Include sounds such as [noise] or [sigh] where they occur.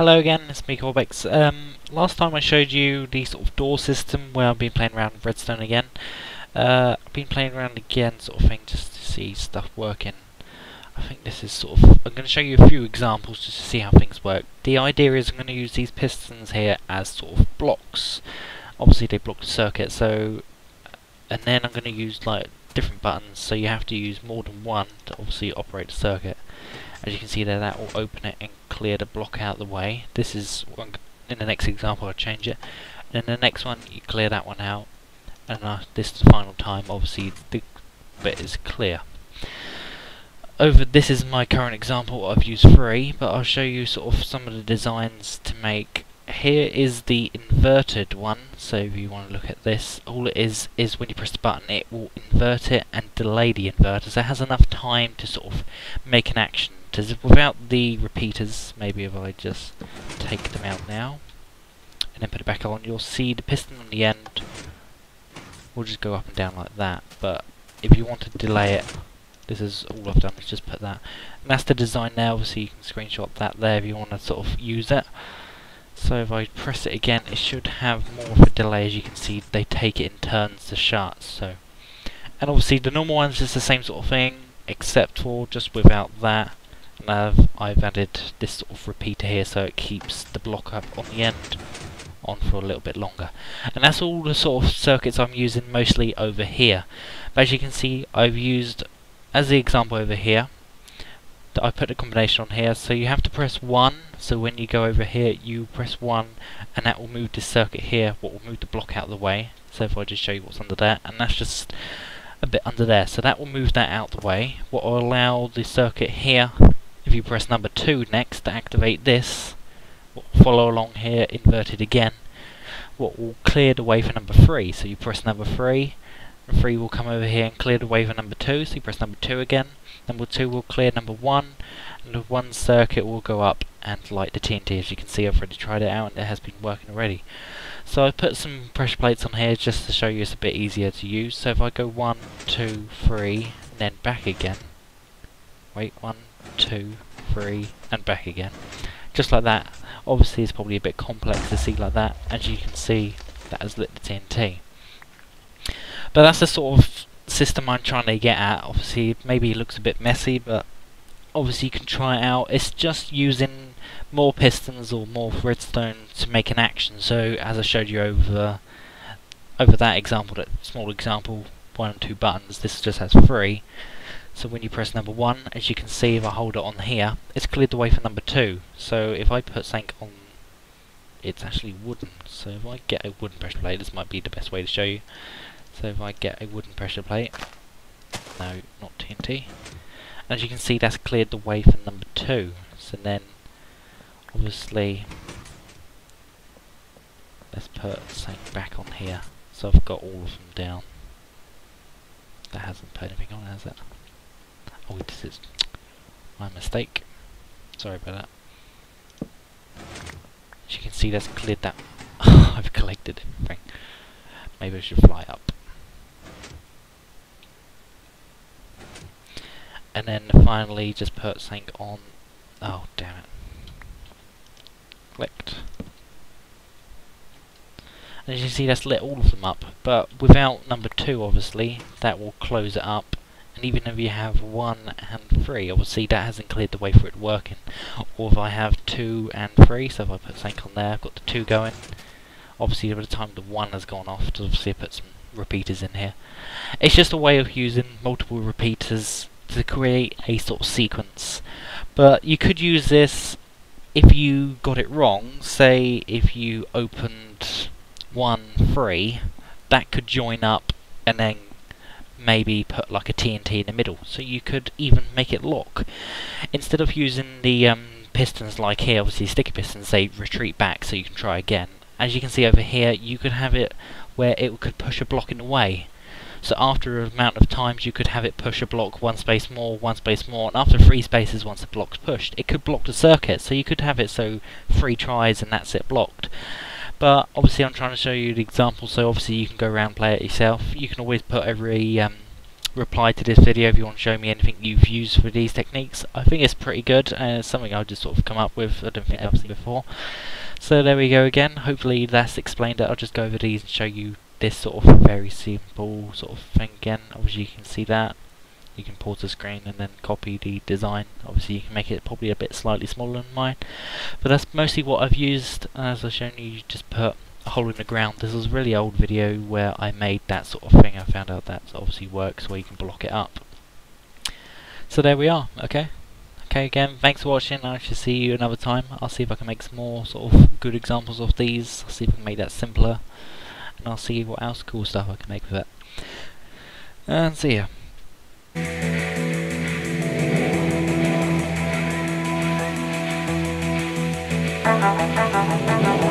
Hello again, it's me Corbx. Um, last time I showed you the sort of door system where I've been playing around with redstone again. Uh, I've been playing around again sort of thing just to see stuff working. I think this is sort of... I'm going to show you a few examples just to see how things work. The idea is I'm going to use these pistons here as sort of blocks. Obviously they block the circuit so... And then I'm going to use like different buttons so you have to use more than one to obviously operate the circuit. As you can see there, that will open it and clear the block out the way. This is, in the next example I'll change it. In the next one, you clear that one out. And uh, this is the final time, obviously the bit is clear. Over this is my current example, I've used three, but I'll show you sort of some of the designs to make here is the inverted one so if you want to look at this all it is is when you press the button it will invert it and delay the inverter so it has enough time to sort of make an action because without the repeaters maybe if I just take them out now and then put it back on you'll see the piston on the end will just go up and down like that but if you want to delay it this is all I've done is just put that and that's the design there, obviously you can screenshot that there if you want to sort of use it so if I press it again, it should have more of a delay. As you can see, they take it in turns to shut. So, and obviously the normal one's is the same sort of thing, except for just without that. I've added this sort of repeater here, so it keeps the block up on the end on for a little bit longer. And that's all the sort of circuits I'm using mostly over here. But as you can see, I've used, as the example over here, that I put a combination on here. So you have to press 1 so when you go over here you press 1 and that will move this circuit here what will move the block out of the way. So if I just show you what's under there and that's just a bit under there. So that will move that out the way. What will allow the circuit here if you press number 2 next to activate this follow along here inverted again what will clear the way for number 3 so you press number 3 and 3 will come over here and clear the way for number 2 so you press number 2 again Number 2 will clear number 1, and the 1 circuit will go up and light the TNT. As you can see, I've already tried it out and it has been working already. So I've put some pressure plates on here just to show you it's a bit easier to use. So if I go 1, 2, 3, and then back again. Wait, 1, 2, 3, and back again. Just like that. Obviously it's probably a bit complex to see like that. As you can see, that has lit the TNT. But that's the sort of system I'm trying to get at. Obviously, maybe it looks a bit messy, but obviously you can try it out. It's just using more pistons or more redstone to make an action. So, as I showed you over over that example, that small example, one and two buttons, this just has three. So when you press number one, as you can see, if I hold it on here, it's cleared the way for number two. So if I put something on, it's actually wooden. So if I get a wooden pressure plate, this might be the best way to show you. So if I get a wooden pressure plate, no, not TNT, as you can see that's cleared the way for number two. So then, obviously, let's put something back on here. So I've got all of them down. That hasn't put anything on, has it? Oh, this is my mistake. Sorry about that. As you can see, that's cleared that. [laughs] I've collected everything. Maybe I should fly up. and then finally just put something on oh damn it clicked and as you can see that's lit all of them up but without number two obviously that will close it up and even if you have one and three obviously that hasn't cleared the way for it working or if I have two and three so if I put something on there I've got the two going obviously by the time the one has gone off obviously I put some repeaters in here it's just a way of using multiple repeaters to create a sort of sequence. But you could use this if you got it wrong. Say if you opened one 3, that could join up and then maybe put like a TNT in the middle. So you could even make it lock. Instead of using the um, pistons like here, obviously sticky pistons, they retreat back so you can try again. As you can see over here, you could have it where it could push a block in the way. So after an amount of times you could have it push a block one space more, one space more, and after three spaces once the block's pushed, it could block the circuit. So you could have it so three tries and that's it blocked. But obviously I'm trying to show you the example so obviously you can go around play it yourself. You can always put every um, reply to this video if you want to show me anything you've used for these techniques. I think it's pretty good and it's something I've just sort of come up with. I don't think I've seen before. So there we go again. Hopefully that's explained it. I'll just go over these and show you this sort of very simple sort of thing again. Obviously you can see that. You can pause the screen and then copy the design. Obviously you can make it probably a bit slightly smaller than mine. But that's mostly what I've used. As I've shown you, you just put a hole in the ground. This was a really old video where I made that sort of thing. I found out that obviously works where you can block it up. So there we are, okay? Okay, again, thanks for watching. I shall see you another time. I'll see if I can make some more sort of good examples of these. I'll see if I can make that simpler. And I'll see what else cool stuff I can make with it. And see ya. Thank you.